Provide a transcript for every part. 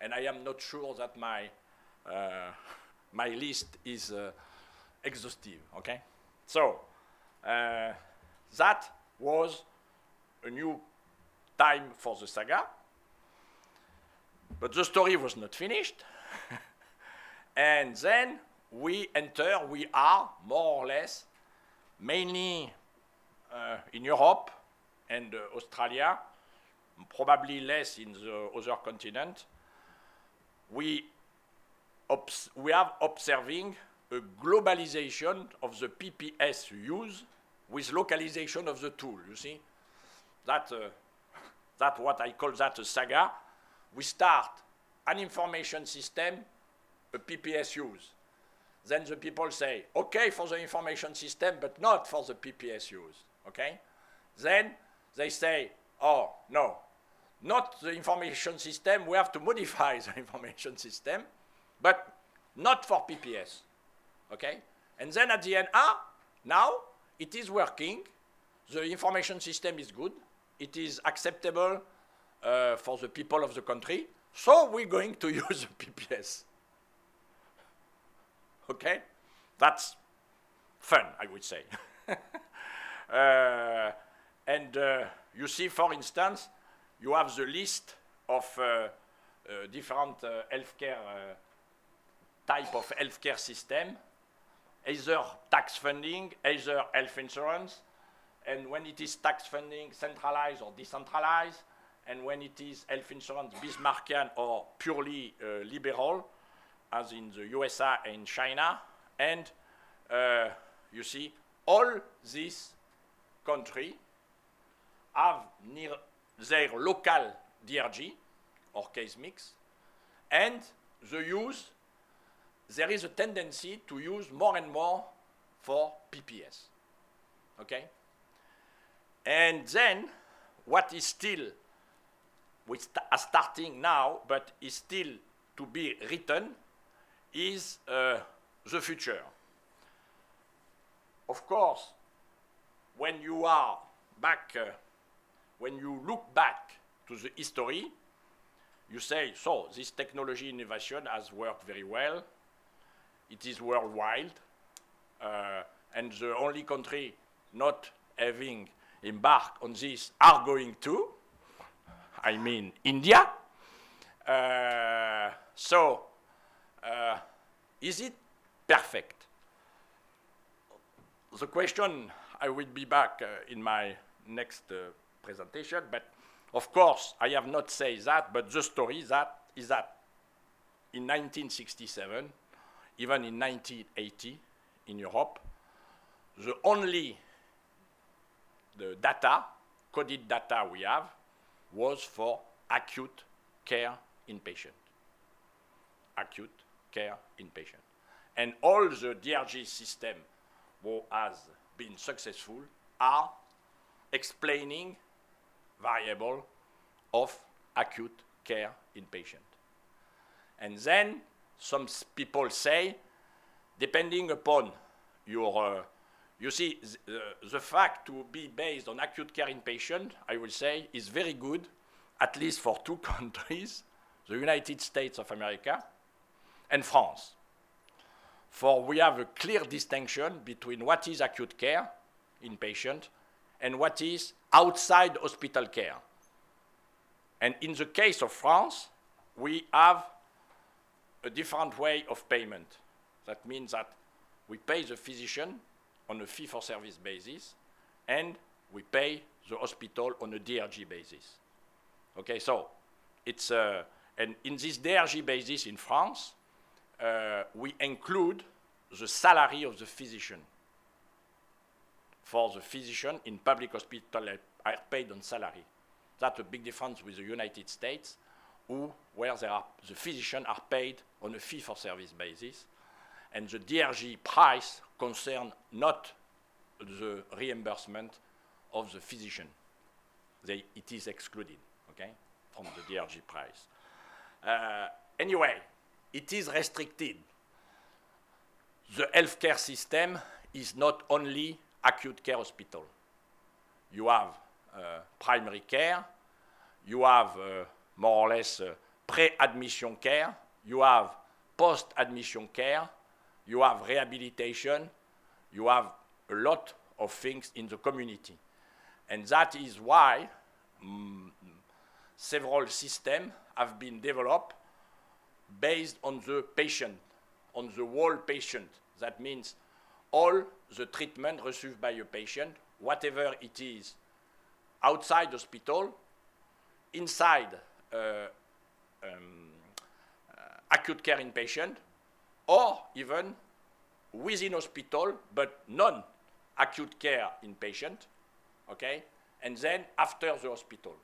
and I am not sure that my, uh, my list is uh, exhaustive, okay? So, uh, that was a new time for the saga, but the story was not finished. and then we enter, we are more or less mainly uh, in Europe and uh, Australia, probably less in the other continent. We, we are observing a globalization of the PPS use with localization of the tool, you see? That, uh, that what I call that a saga. We start an information system, a PPS use. Then the people say, okay for the information system, but not for the PPS use, okay? Then they say, oh, no, not the information system, we have to modify the information system, but not for PPS, okay? And then at the end, ah, now it is working, the information system is good, it is acceptable uh, for the people of the country, so we're going to use the PPS. Okay? That's fun, I would say. uh, and uh, you see, for instance, you have the list of uh, uh different uh, healthcare uh, type of healthcare system, either tax funding, either health insurance, and when it is tax funding, centralized or decentralized, and when it is health insurance, Bismarckian or purely liberal, as in the USA and China, and uh, you see all these countries have near their local DRG or case mix, and the use, there is a tendency to use more and more for PPS. Okay? And then, what is still, st are starting now, but is still to be written, is uh, the future. Of course, when you are back, uh, when you look back to the history, you say, so this technology innovation has worked very well. It is worldwide. Uh, and the only country not having embarked on this are going to, I mean India. Uh, so uh, is it perfect? The question, I will be back uh, in my next uh, presentation, but of course, I have not said that, but the story that is that in 1967, even in 1980 in Europe, the only the data, coded data we have, was for acute care inpatient. Acute care inpatient. And all the DRG system who has been successful are explaining variable of acute care inpatient. And then some people say, depending upon your, uh, you see, uh, the fact to be based on acute care inpatient, I will say, is very good, at least for two countries, the United States of America and France. For we have a clear distinction between what is acute care, inpatient, and what is outside hospital care. And in the case of France, we have a different way of payment. That means that we pay the physician on a fee-for-service basis, and we pay the hospital on a DRG basis. Okay, so it's, uh, and in this DRG basis in France, uh, we include the salary of the physician. For the physician in public hospital are paid on salary. That's a big difference with the United States, who, where are, the physicians are paid on a fee-for-service basis, and the DRG price concern not the reimbursement of the physician. They, it is excluded, okay, from the DRG price. Uh, anyway, it is restricted. The healthcare system is not only acute care hospital. You have primary care, you have uh, more or less uh, pre-admission care, you have post-admission care, you have rehabilitation, you have a lot of things in the community. And that is why mm, several systems have been developed based on the patient, on the whole patient. That means all the treatment received by a patient, whatever it is, outside hospital, inside uh, um, uh, acute care inpatient, or even within hospital, but non-acute care inpatient, okay? And then after the hospital.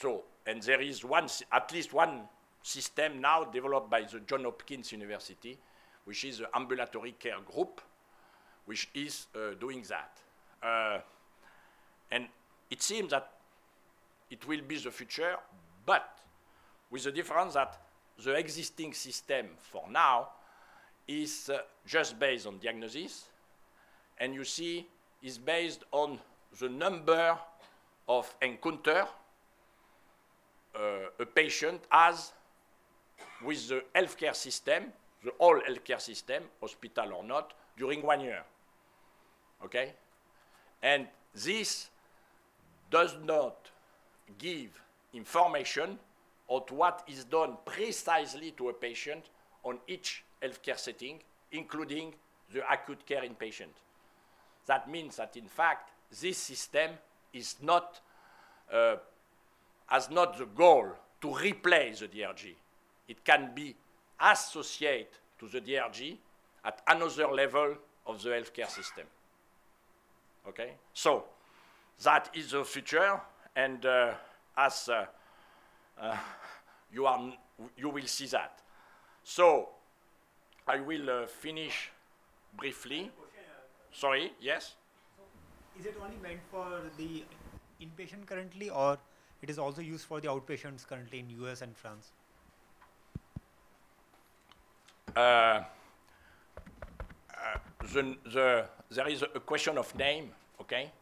So, and there is one, at least one system now developed by the John Hopkins University, which is the ambulatory care group, which is uh, doing that. Uh, and it seems that it will be the future, but with the difference that the existing system for now is uh, just based on diagnosis, and you see is based on the number of encounter uh, a patient has with the healthcare system, the whole healthcare system, hospital or not, during one year. Okay? And this does not give information on what is done precisely to a patient on each healthcare setting, including the acute care inpatient. That means that, in fact, this system is not, uh, has not the goal to replace the DRG. It can be associated to the DRG at another level of the healthcare system. Okay? So, that is the future, and uh, as uh, uh, you, are, you will see that. So, I will uh, finish briefly. Sorry, yes? Is it only meant for the inpatient currently, or it is also used for the outpatients currently in US and France? Uh, uh, the, the, there is a question of name, okay?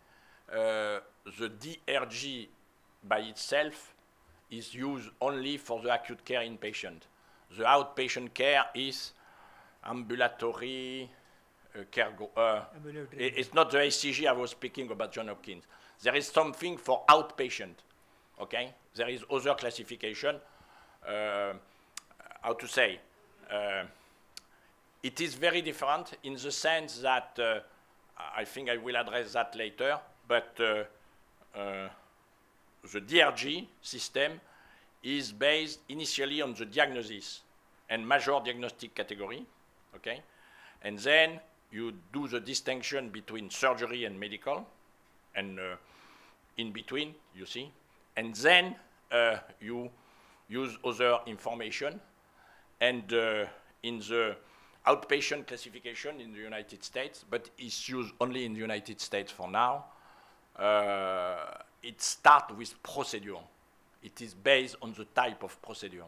Uh, the DRG by itself is used only for the acute care inpatient. The outpatient care is ambulatory uh, care. Uh, Ambulatory. it's not the ACG I was speaking about John Hopkins. There is something for outpatient. Okay, there is other classification. Uh, how to say? Uh, it is very different in the sense that uh, I think I will address that later. But uh, uh, the DRG system is based initially on the diagnosis and major diagnostic category, okay? And then you do the distinction between surgery and medical, and uh, in between, you see. And then uh, you use other information, and uh, in the outpatient classification in the United States, but it's used only in the United States for now, uh, it starts with procedure. It is based on the type of procedure.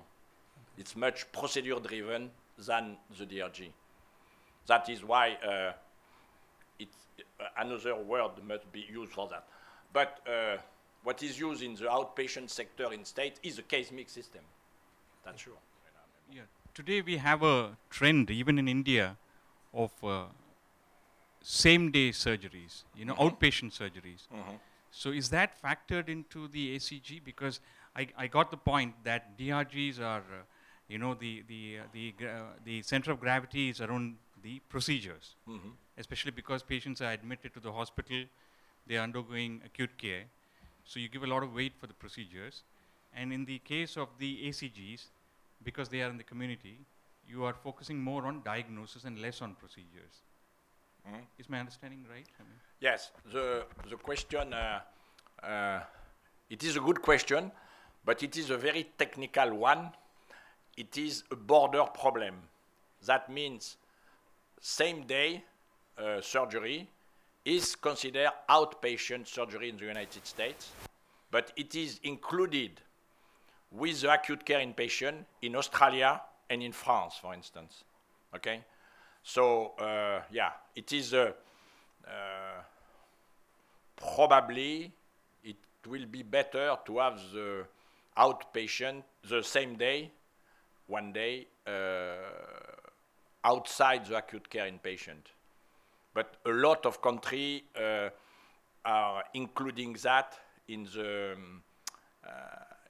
It's much procedure driven than the DRG. That is why uh, it, uh, another word must be used for that. But uh, what is used in the outpatient sector in state is a case mix system. That's sure. Yeah. Today we have a trend, even in India, of uh, same-day surgeries. You know, outpatient surgeries. So is that factored into the ACG? Because I, I got the point that DRGs are, uh, you know, the the uh, the gra- the center of gravity is around the procedures, especially because patients are admitted to the hospital, they are undergoing acute care, so you give a lot of weight for the procedures. And in the case of the ACGs, because they are in the community, you are focusing more on diagnosis and less on procedures. Is my understanding right? I mean, Yes, the, the question, uh, uh, it is a good question, but it is a very technical one. It is a border problem. That means same day uh, surgery is considered outpatient surgery in the United States, but it is included with the acute care inpatient in Australia and in France, for instance. Okay? So, uh, yeah, it is uh, uh, probably it will be better to have the outpatient the same day, one day, outside the acute care inpatient. But a lot of countries are including that in the, um, uh,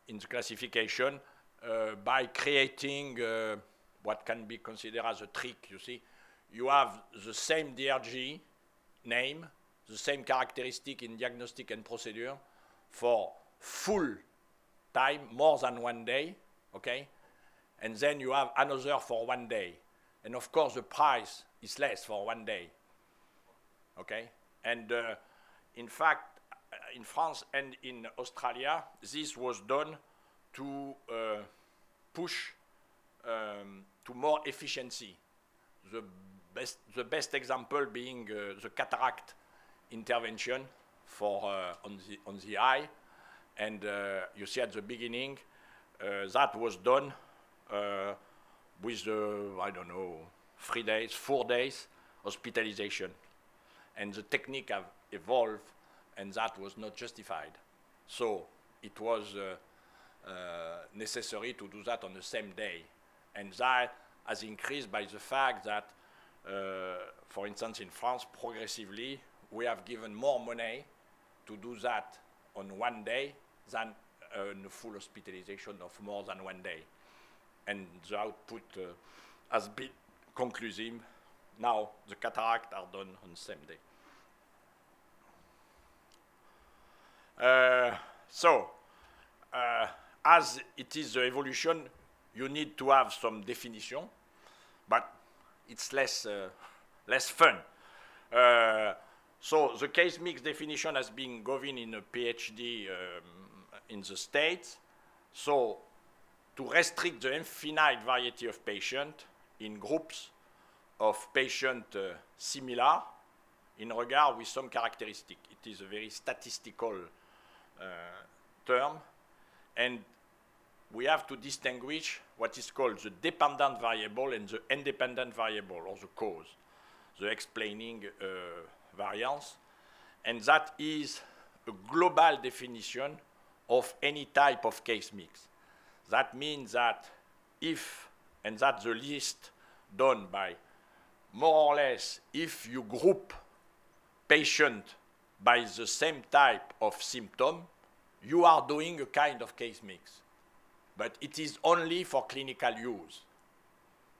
in the classification uh, by creating uh, what can be considered as a trick, you see. You have the same DRG name, the same characteristic in diagnostic and procedure for full time, more than one day, okay? And then you have another for one day. And of course, the price is less for one day, okay? And uh, in fact, uh, in France and in Australia, this was done to uh, push um, to more efficiency. The best, the best example being uh, the cataract intervention for uh, on the on the eye, and uh, you see at the beginning uh, that was done uh, with the I don't know three days, four days hospitalization, and the technique have evolved, and that was not justified. So it was uh, necessary to do that on the same day, and that has increased by the fact that, for instance, in France, progressively we have given more money to do that on one day than uh, a full hospitalization of more than one day. And the output uh, has been conclusive. Now the cataract are done on the same day. Uh, so, uh, as it is the evolution, you need to have some definition, but it's less, uh, less fun. Uh, so the case mix definition has been given in a PhD um, in the States. So to restrict the infinite variety of patients in groups of patients uh, similar in regard with some characteristic. It is a very statistical uh, term. And we have to distinguish what is called the dependent variable and the independent variable, or the cause, the explaining uh, variance, and that is a global definition of any type of case mix. That means that if, and that's the list done by more or less, if you group patient by the same type of symptom, you are doing a kind of case mix. But it is only for clinical use.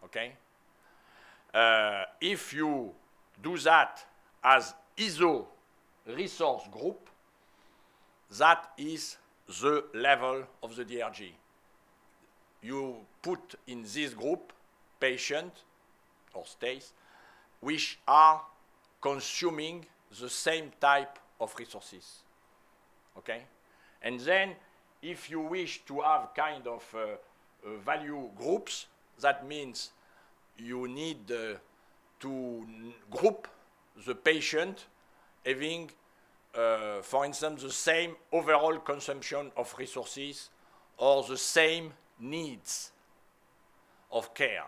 Okay? Uh, if you do that as ISO resource group, that is the level of the DRG. You put in this group patient or states which are consuming the same type of resources. Okay? And then if you wish to have kind of uh, uh, value groups, that means you need uh, to group the patient having, uh, for instance, the same overall consumption of resources or the same needs of care.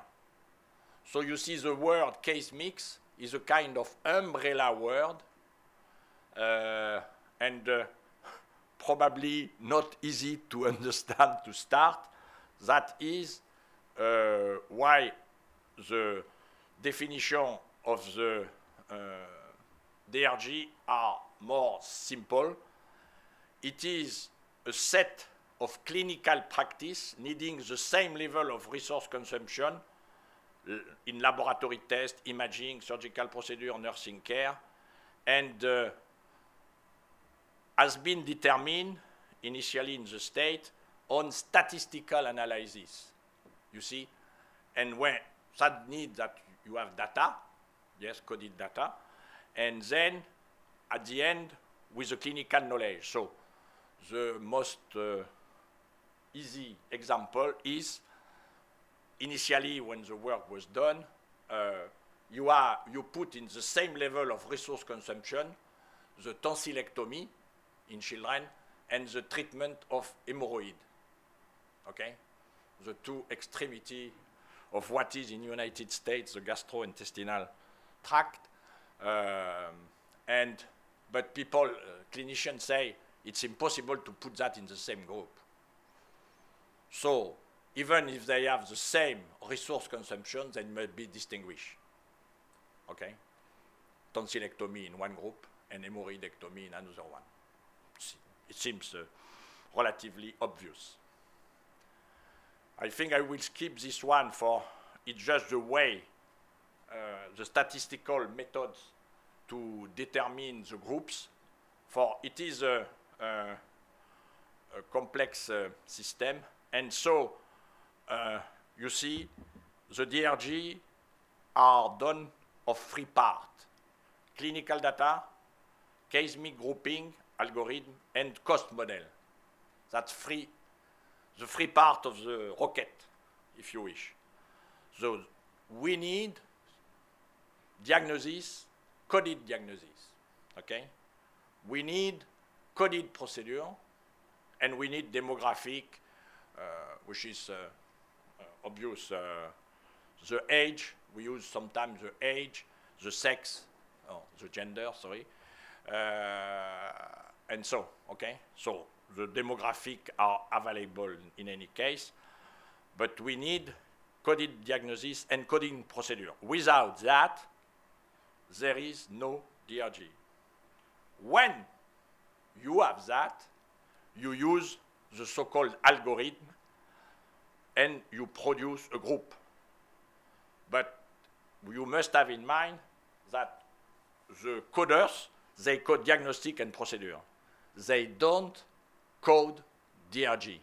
So you see the word case mix is a kind of umbrella word uh, and uh, probably not easy to understand to start. That is uh, why the definition of the uh, DRG are more simple. It is a set of clinical practice needing the same level of resource consumption in laboratory test, imaging, surgical procedure, nursing care, and uh, has been determined initially in the state on statistical analysis. You see, and when that needs that you have data, yes, coded data, and then at the end with the clinical knowledge. So the most uh, easy example is initially when the work was done, uh, you, are, you put in the same level of resource consumption the tonsillectomy in children and the treatment of hemorrhoid. Okay? The two extremity of what is in United States the gastrointestinal tract. Um, and, but people, uh, clinicians say it's impossible to put that in the same group. So even if they have the same resource consumption, they must be distinguished. Okay? Tonsillectomy in one group and hemorrhoidectomy in another one. It seems uh, relatively obvious. I think I will skip this one for it's just the way uh, the statistical methods to determine the groups. For it is a, a, a complex uh, system, and so uh, you see the DRG are done of three parts: clinical data, case grouping, algorithm, and cost model. That's free, the free part of the rocket, if you wish. So we need diagnosis, coded diagnosis, okay? We need coded procedure, and we need demographic, uh, which is uh, uh, obvious. Uh, the age, we use sometimes the age, the sex, oh, the gender, sorry, uh, and so, okay? So the demographic are available in any case, but we need coded diagnosis and coding procedure. Without that, there is no DRG. When you have that, you use the so-called algorithm and you produce a group. But you must have in mind that the coders, they code diagnostic and procedure. They don't code DRG.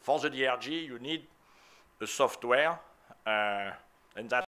For the DRG, you need a software, uh, and that